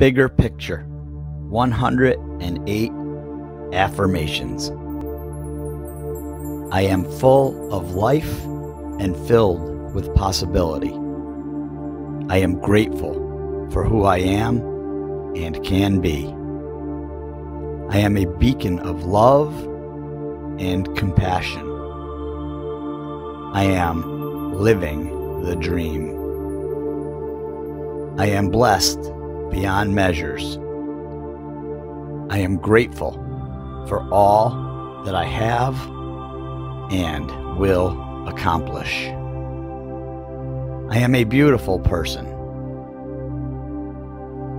Bigger Picture 108 Affirmations. I am full of life and filled with possibility. I am grateful for who I am and can be. I am a beacon of love and compassion. I am living the dream. I am blessed beyond measures. I am grateful for all that I have and will accomplish. I am a beautiful person.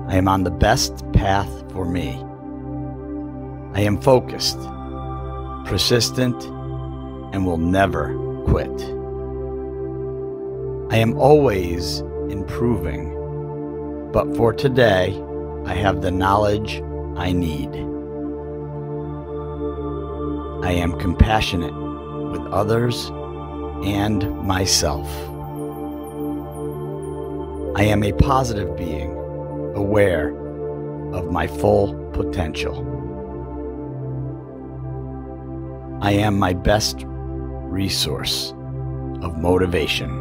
I am on the best path for me. I am focused, persistent, and will never quit. I am always improving but for today, I have the knowledge I need. I am compassionate with others and myself. I am a positive being, aware of my full potential. I am my best resource of motivation.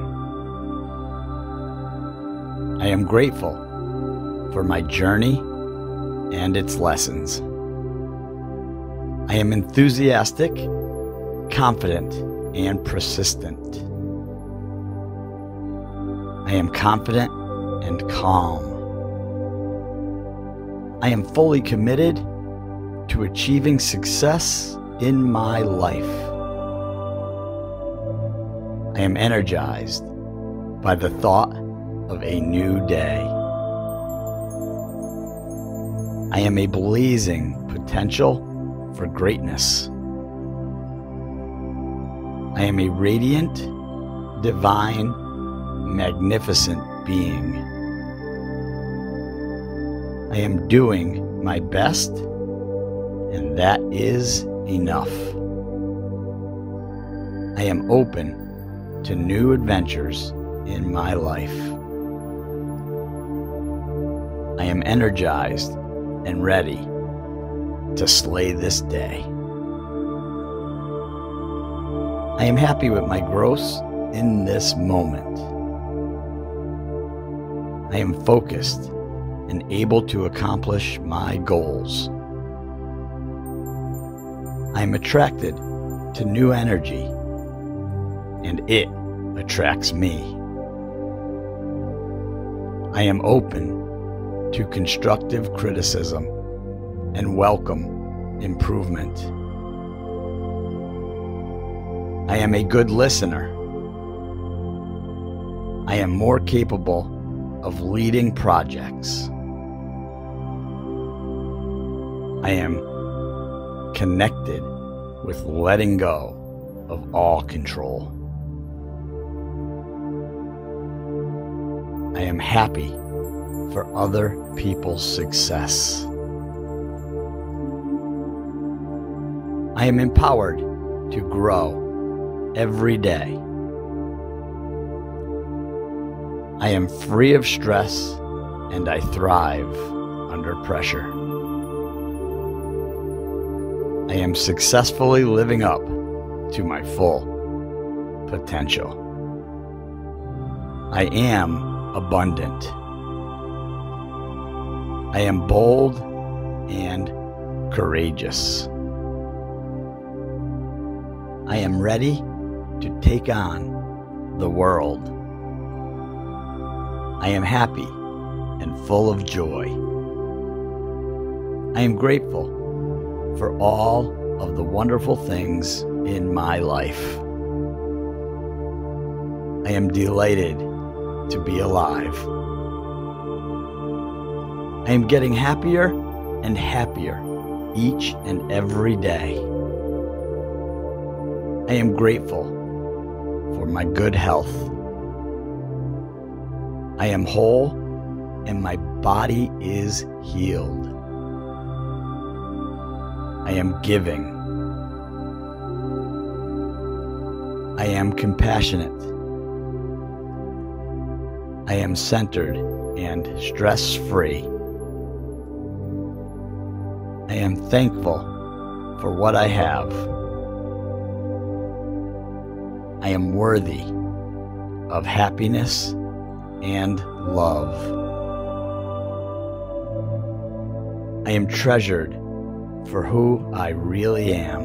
I am grateful for my journey and its lessons. I am enthusiastic, confident, and persistent. I am confident and calm. I am fully committed to achieving success in my life. I am energized by the thought of a new day. I am a blazing potential for greatness. I am a radiant, divine, magnificent being. I am doing my best, and that is enough. I am open to new adventures in my life. I am energized and ready to slay this day. I am happy with my growth in this moment. I am focused and able to accomplish my goals. I am attracted to new energy, and it attracts me. I am open to constructive criticism and welcome improvement. I am a good listener. I am more capable of leading projects. I am connected with letting go of all control. I am happy for other people's success. I am empowered to grow every day. I am free of stress and I thrive under pressure. I am successfully living up to my full potential. I am abundant. I am bold and courageous. I am ready to take on the world. I am happy and full of joy. I am grateful for all of the wonderful things in my life. I am delighted to be alive. I am getting happier and happier each and every day. I am grateful for my good health. I am whole and my body is healed. I am giving. I am compassionate. I am centered and stress free. I am thankful for what I have. I am worthy of happiness and love. I am treasured for who I really am.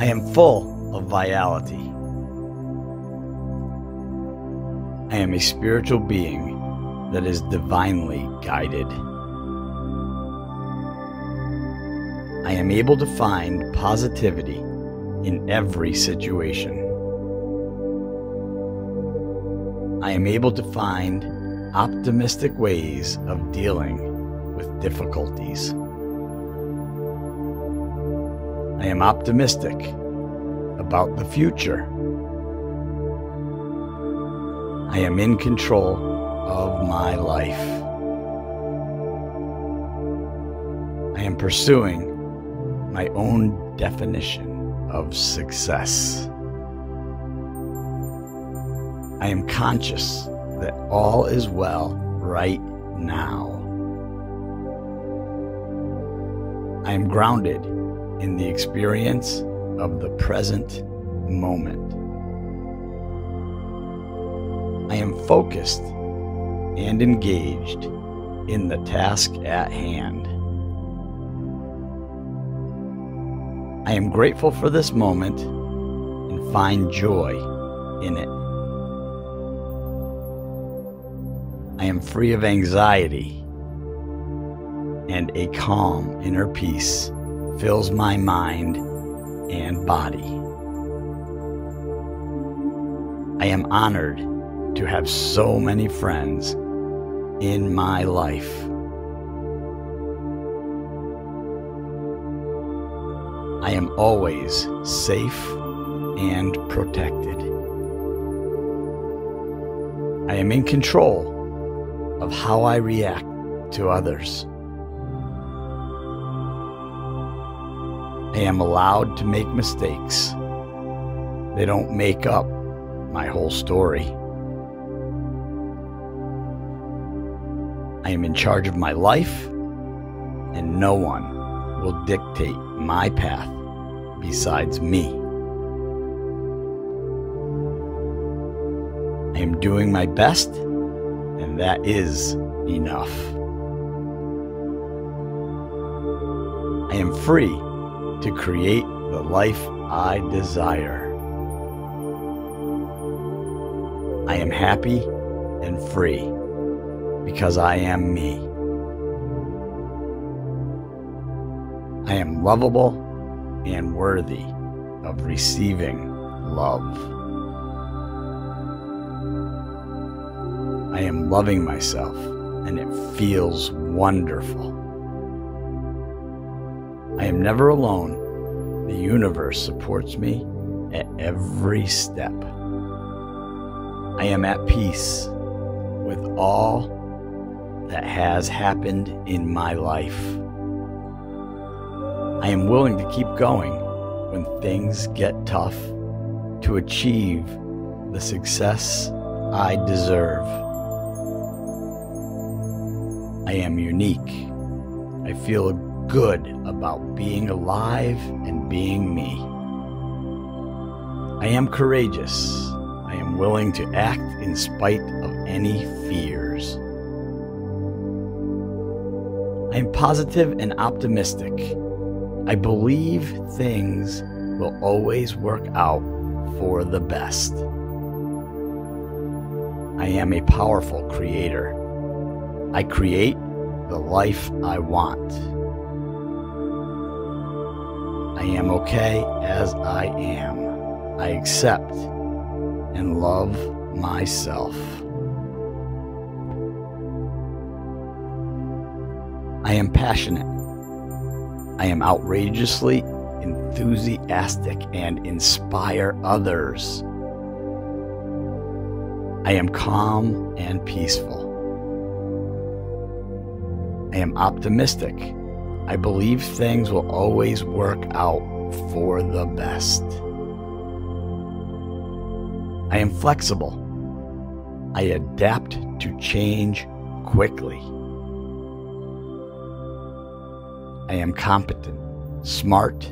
I am full of vitality. I am a spiritual being that is divinely guided. I am able to find positivity in every situation. I am able to find optimistic ways of dealing with difficulties. I am optimistic about the future. I am in control of my life. I am pursuing my own definition of success. I am conscious that all is well right now. I am grounded in the experience of the present moment. I am focused and engaged in the task at hand. I am grateful for this moment and find joy in it. I am free of anxiety, and a calm inner peace fills my mind and body. I am honored to have so many friends in my life. I am always safe and protected. I am in control of how I react to others. I am allowed to make mistakes. They don't make up my whole story. I am in charge of my life, and no one will dictate my path besides me. I am doing my best and that is enough. I am free to create the life I desire. I am happy and free because I am me. I am lovable and worthy of receiving love. I am loving myself and it feels wonderful. I am never alone. The universe supports me at every step. I am at peace with all that has happened in my life. I am willing to keep going when things get tough to achieve the success I deserve. I am unique. I feel good about being alive and being me. I am courageous. I am willing to act in spite of any fears. I am positive and optimistic. I believe things will always work out for the best. I am a powerful creator. I create the life I want. I am okay as I am. I accept and love myself. I am passionate. I am outrageously enthusiastic and inspire others. I am calm and peaceful. I am optimistic. I believe things will always work out for the best. I am flexible. I adapt to change quickly. I am competent, smart,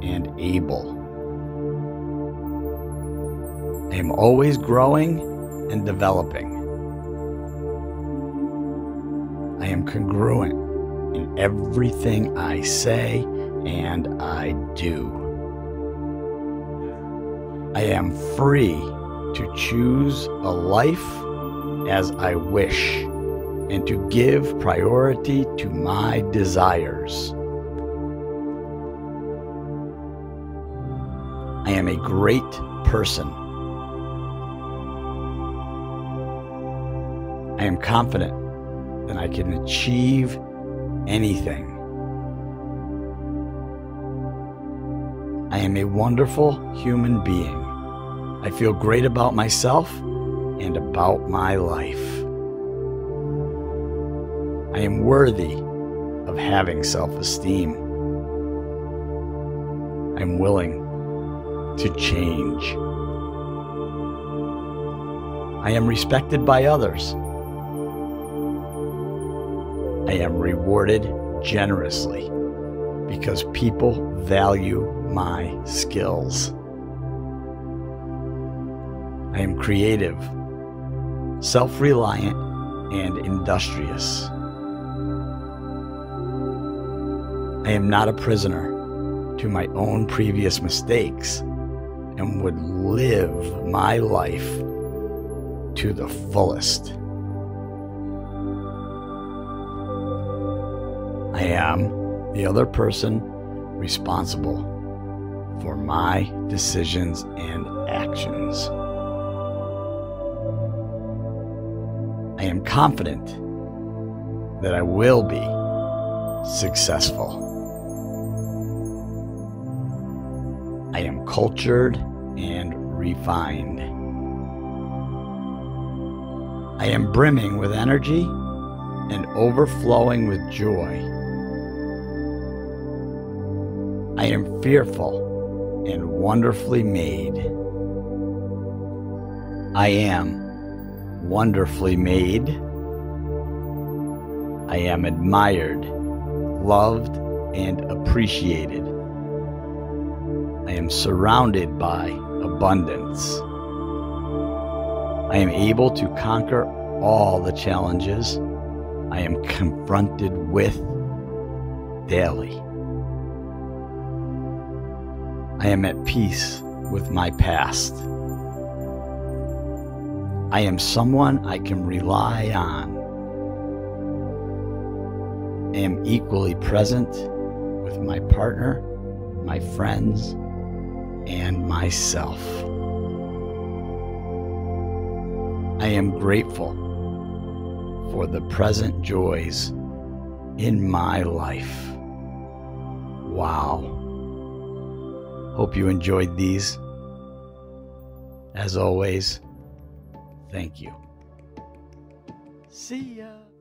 and able. I am always growing and developing. I am congruent in everything I say and I do. I am free to choose a life as I wish and to give priority to my desires. I am a great person. I am confident that I can achieve anything. I am a wonderful human being. I feel great about myself and about my life. I am worthy of having self esteem. I'm willing to change. I am respected by others. I am rewarded generously because people value my skills. I am creative, self reliant, and industrious. I am not a prisoner to my own previous mistakes and would live my life to the fullest. I am the other person responsible for my decisions and actions. I am confident that I will be successful. I am cultured and refined. I am brimming with energy and overflowing with joy. I am fearful and wonderfully made. I am wonderfully made. I am admired, loved, and appreciated. I am surrounded by abundance. I am able to conquer all the challenges I am confronted with daily. I am at peace with my past. I am someone I can rely on. I am equally present with my partner, my friends, and myself. I am grateful for the present joys in my life. Wow. Hope you enjoyed these. As always, thank you. See ya.